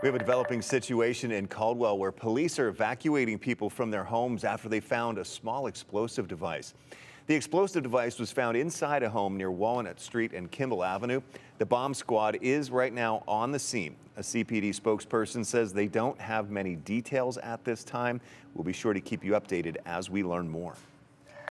We have a developing situation in Caldwell where police are evacuating people from their homes after they found a small explosive device. The explosive device was found inside a home near Walnut Street and Kimball Avenue. The bomb squad is right now on the scene. A CPD spokesperson says they don't have many details at this time. We'll be sure to keep you updated as we learn more.